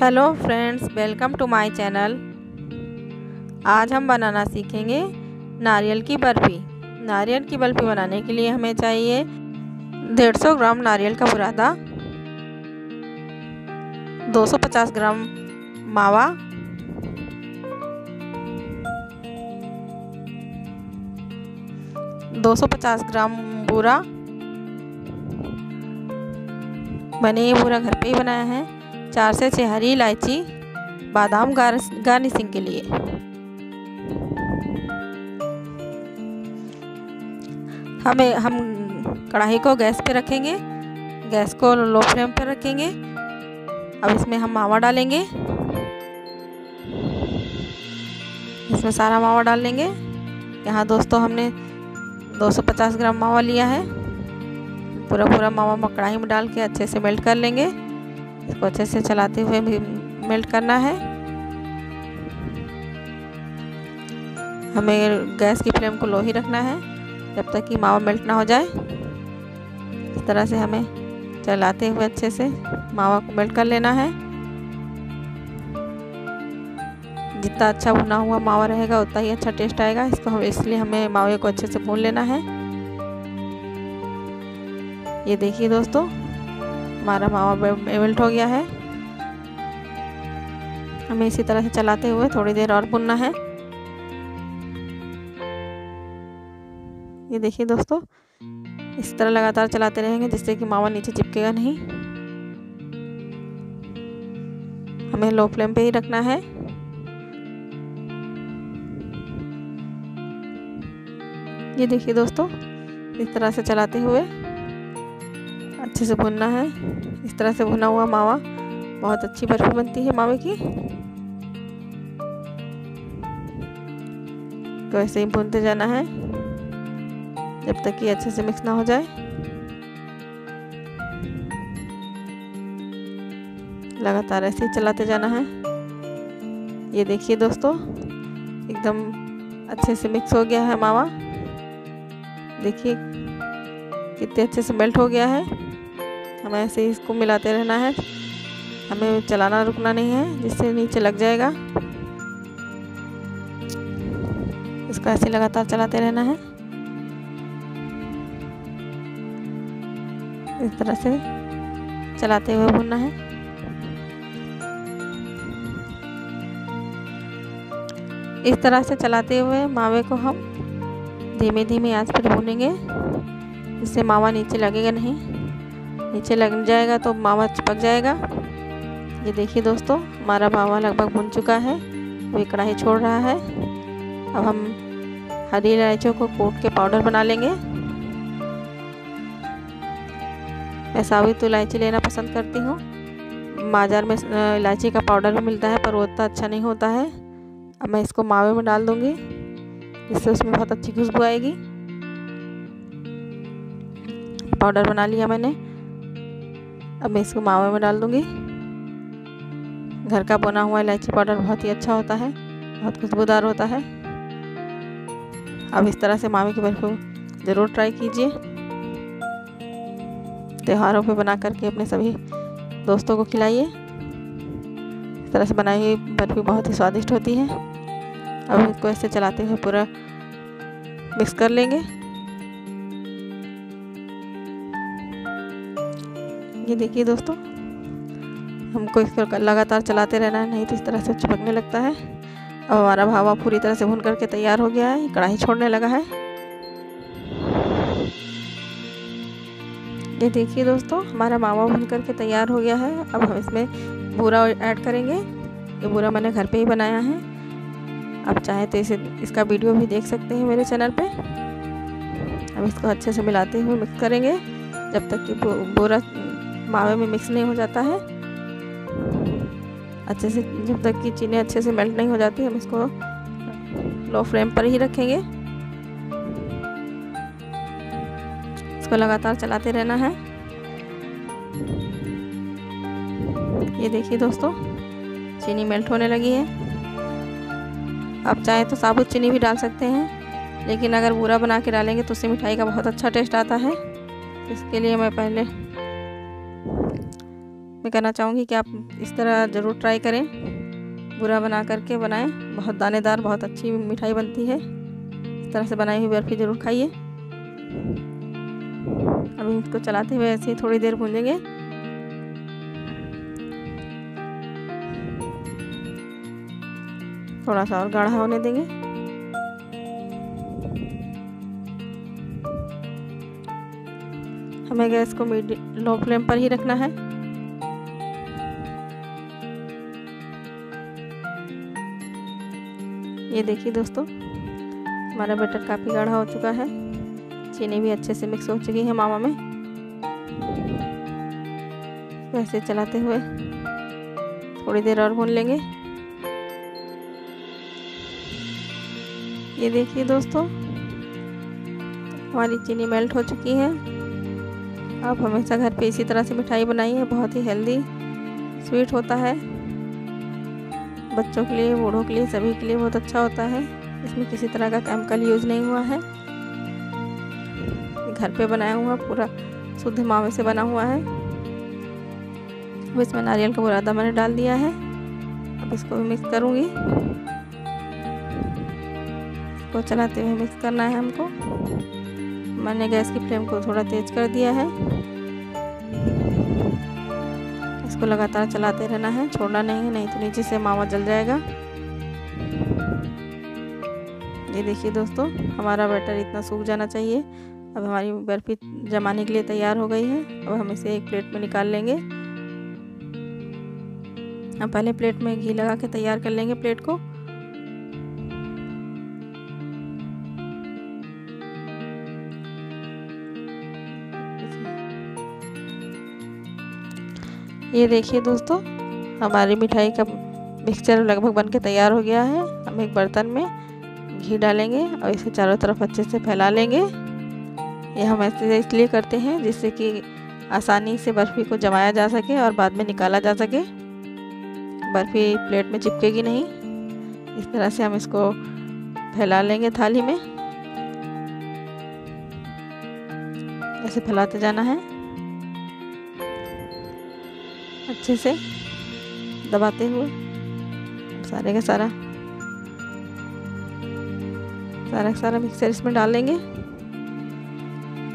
Hello friends, welcome to my channel. आज हम बनाना सीखेंगे नारियल की बर्फ़ी। नारियल की बर्फ़ी बनाने के लिए हमें चाहिए 150 ग्राम नारियल का बुरादा 250 ग्राम मावा, दो सौ पचास ग्राम बूरा मैंने ये पूरा घर पे ही बनाया है। चार से छः हरी इलायची, बादाम गार्निशिंग के लिए। हमें, हम कढ़ाई को गैस पे रखेंगे। गैस को लो फ्लेम पर रखेंगे। अब इसमें हम मावा डालेंगे। इसमें सारा मावा डाल लेंगे। यहाँ दोस्तों हमने 250 ग्राम मावा लिया है। पूरा पूरा मावा कढ़ाई में डाल के अच्छे से मेल्ट कर लेंगे। इसको अच्छे से चलाते हुए भी मेल्ट करना है। हमें गैस की फ्लेम को लो ही रखना है, जब तक कि मावा मेल्ट ना हो जाए। इस तरह से हमें चलाते हुए अच्छे से मावा को मेल्ट कर लेना है। जितना अच्छा भुना हुआ मावा रहेगा, उतना ही अच्छा टेस्ट आएगा। इसको हम इसलिए हमें मावे को अच्छे से भून लेना है। ये देखिए दोस्तों, हमारा मावा मेल्ट हो गया है। हमें इसी तरह से चलाते हुए थोड़ी देर और भुनना है। ये देखिए दोस्तों, इस तरह लगातार चलाते रहेंगे जिससे कि मावा नीचे चिपकेगा नहीं। हमें लो फ्लेम पे ही रखना है। ये देखिए दोस्तों, इस तरह से चलाते हुए अच्छे से भुनना है। इस तरह से भुना हुआ मावा। बहुत अच्छी बर्फ़ी बनती है मावे की। तो ऐसे ही भूनते जाना है। जब तक कि अच्छे से मिक्स ना हो जाए। लगातार ऐसे ही चलाते जाना है। ये देखिए दोस्तों, एकदम अच्छे से मिक्स हो गया है मावा। देखिए, कितने अच्छे से मेल्ट हो गया है। हमें ऐसे ही इसको मिलाते रहना है। हमें चलाना रुकना नहीं है, जिससे नीचे लग जाएगा। इसको ऐसे लगातार चलाते रहना है। इस तरह से चलाते हुए भूनना है। इस तरह से चलाते हुए मावे को हम धीमे धीमे आँच पर भूनेंगे इससे मावा नीचे लगेगा नहीं। नीचे लग जाएगा तो मावा चिपक जाएगा। ये देखिए दोस्तों, हमारा मावा लगभग भुन चुका है वो कढ़ाई छोड़ रहा है। अब हम हरी इलायचियों को कूट के पाउडर बना लेंगे। मैं साबुत इलायची लेना पसंद करती हूँ। बाज़ार में इलायची का पाउडर भी मिलता है, पर वो उतना अच्छा नहीं होता है। अब मैं इसको मावे में डाल दूँगी। इससे उसमें बहुत अच्छी खुशबू आएगी। पाउडर बना लिया मैंने। अब मैं इसको मावे में डाल दूँगी। घर का बना हुआ इलायची पाउडर बहुत ही अच्छा होता है, बहुत खुशबूदार होता है। अब इस तरह से मावे की बर्फ़ी ज़रूर ट्राई कीजिए। त्योहारों पे बना करके अपने सभी दोस्तों को खिलाइए। इस तरह से बनाई हुई बर्फ़ी बहुत ही स्वादिष्ट होती है। अब इसको ऐसे चलाते हुए पूरा मिक्स कर लेंगे। ये देखिए दोस्तों। हमको इसको लगातार चलाते रहना है, नहीं तो इस तरह से चिपकने लगता है। अब हमारा भावा पूरी तरह से भून करके तैयार हो गया है, कढ़ाई छोड़ने लगा है। ये देखिए दोस्तों, हमारा मावा भून करके तैयार हो गया है। अब हम इसमें बूरा ऐड करेंगे। ये बूरा मैंने घर पे ही बनाया है। आप चाहे तो इसे, इसका वीडियो भी देख सकते हैं मेरे चैनल पे। अब इसको अच्छे से मिलाते हुए मिक्स करेंगे, जब तक कि बूरा मावे में मिक्स नहीं हो जाता है। अच्छे से जब तक कि चीनी अच्छे से मेल्ट नहीं हो जाती, हम इसको लो फ्लेम पर ही रखेंगे। इसको लगातार चलाते रहना है। ये देखिए दोस्तों, चीनी मेल्ट होने लगी है। आप चाहें तो साबुत चीनी भी डाल सकते हैं, लेकिन अगर बूरा बना के डालेंगे तो उससे मिठाई का बहुत अच्छा टेस्ट आता है। इसके लिए मैं पहले मैं कहना चाहूँगी कि आप इस तरह ज़रूर ट्राई करें। बुरा बना करके बनाएँ। बहुत दानेदार, बहुत अच्छी मिठाई बनती है। इस तरह से बनाई हुई बर्फ़ी ज़रूर खाइए। अभी इसको चलाते हुए ऐसे ही थोड़ी देर भूनेंगे थोड़ा सा और गाढ़ा होने देंगे। हमें गैस को मीडियम, लो फ्लेम पर ही रखना है। ये देखिए दोस्तों, हमारा बैटर काफ़ी गाढ़ा हो चुका है। चीनी भी अच्छे से मिक्स हो चुकी है मामा में। वैसे चलाते हुए थोड़ी देर और भून लेंगे। ये देखिए दोस्तों, हमारी चीनी मेल्ट हो चुकी है। आप हमेशा घर पे इसी तरह से मिठाई बनाइए, बहुत ही हेल्दी स्वीट होता है। बच्चों के लिए, बूढ़ों के लिए, सभी के लिए बहुत अच्छा होता है। इसमें किसी तरह का केमिकल यूज़ नहीं हुआ है। घर पे बनाया हुआ पूरा शुद्ध मावे से बना हुआ है। अब इसमें नारियल का बुरादा मैंने डाल दिया है। अब इसको भी मिक्स करूँगी। इसको चलाते हुए मिक्स करना है हमको। मैंने गैस की फ्लेम को थोड़ा तेज़ कर दिया है। इसको लगातार चलाते रहना है, छोड़ना नहीं है, नहीं तो नीचे से मावा जल जाएगा। ये देखिए दोस्तों, हमारा बैटर इतना सूख जाना चाहिए। अब हमारी बर्फ़ी जमाने के लिए तैयार हो गई है। अब हम इसे एक प्लेट में निकाल लेंगे। अब पहले प्लेट में घी लगा के तैयार कर लेंगे प्लेट को। ये देखिए दोस्तों, हमारी मिठाई का मिक्सचर लगभग बन के तैयार हो गया है। हम एक बर्तन में घी डालेंगे और इसे चारों तरफ़ अच्छे से फैला लेंगे। ये हम ऐसे इसलिए करते हैं जिससे कि आसानी से बर्फ़ी को जमाया जा सके और बाद में निकाला जा सके। बर्फ़ी प्लेट में चिपकेगी नहीं। इस तरह से हम इसको फैला लेंगे थाली में। ऐसे फैलाते जाना है। अच्छे से दबाते हुए। सारे का सारा। सारा का सारा मिक्सर इसमें डाल लेंगे।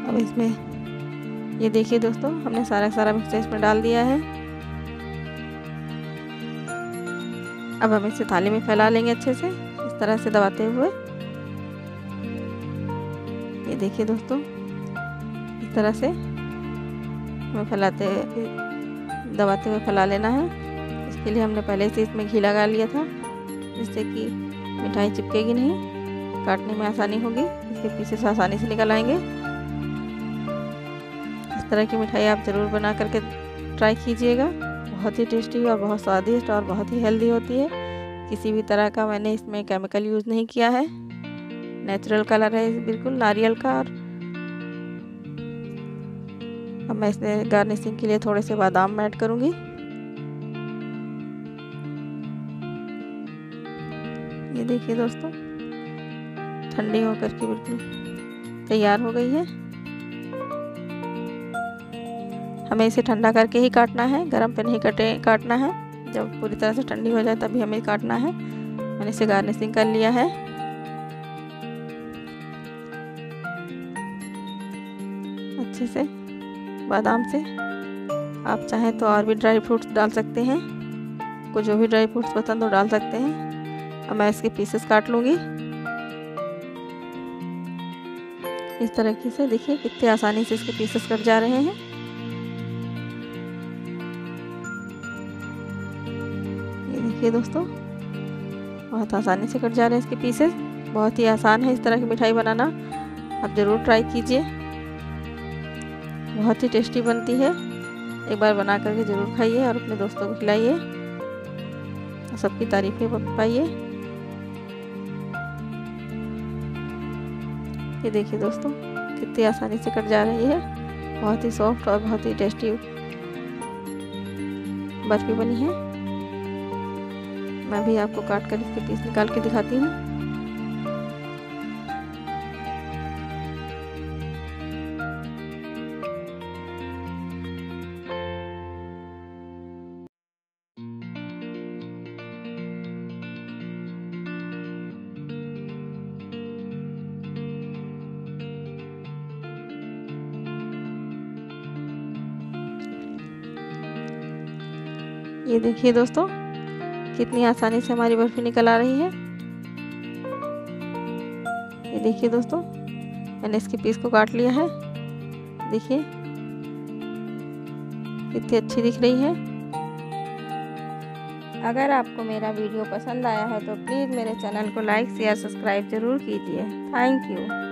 अब इसमें ये देखिए दोस्तों, हमने सारा का सारा मिक्सर इसमें डाल दिया है। अब हम इसे थाली में फैला लेंगे अच्छे से, इस तरह से दबाते हुए। ये देखिए दोस्तों, इस तरह से हमें फैलाते दबाते हुए फैला लेना है। इसके लिए हमने पहले से इसमें घी लगा लिया था, जिससे कि मिठाई चिपकेगी नहीं, काटने में आसानी होगी। इसके पीछे से आसानी से निकल आएँगे। इस तरह की मिठाई आप ज़रूर बना करके ट्राई कीजिएगा। बहुत ही टेस्टी और बहुत स्वादिष्ट और बहुत ही हेल्दी होती है। किसी भी तरह का मैंने इसमें केमिकल यूज़ नहीं किया है। नेचुरल कलर है, बिल्कुल नारियल का और अब मैं इसमें गार्निशिंग के लिए थोड़े से बादाम ऐड करूँगी। ये देखिए दोस्तों, ठंडी होकर के बिल्कुल तैयार हो गई है। हमें इसे ठंडा करके ही काटना है, गर्म पे नहीं कटे, काटना है। जब पूरी तरह से ठंडी हो जाए तभी हमें काटना है। मैंने इसे गार्निशिंग कर लिया है। अच्छे से बादाम से। आप चाहें तो और भी ड्राई फ्रूट्स डाल सकते हैं। को जो भी ड्राई फ्रूट्स पसंद हो डाल सकते हैं। अब मैं इसके पीसेस काट लूँगी। इस तरीके से देखिए कितने आसानी से इसके पीसेस कट जा रहे हैं। ये देखिए दोस्तों, बहुत आसानी से कट जा रहे हैं इसके पीसेस बहुत ही आसान है इस तरह की मिठाई बनाना। आप ज़रूर ट्राई कीजिए। बहुत ही टेस्टी बनती है। एक बार बना करके ज़रूर खाइए और अपने दोस्तों को खिलाइए। सबकी तारीफ़ें पाइए। ये देखिए दोस्तों, कितनी आसानी से कट जा रही है। बहुत ही सॉफ्ट और बहुत ही टेस्टी बर्फ़ी बनी है। मैं भी आपको काट कर इसके पीस निकाल के दिखाती हूँ। ये देखिए दोस्तों, कितनी आसानी से हमारी बर्फ़ी निकल आ रही है। ये देखिए दोस्तों, मैंने इसके पीस को काट लिया है। देखिए, कितनी अच्छी दिख रही है। अगर आपको मेरा वीडियो पसंद आया है तो प्लीज़ मेरे चैनल को लाइक, शेयर, सब्सक्राइब ज़रूर कीजिए। Thank you.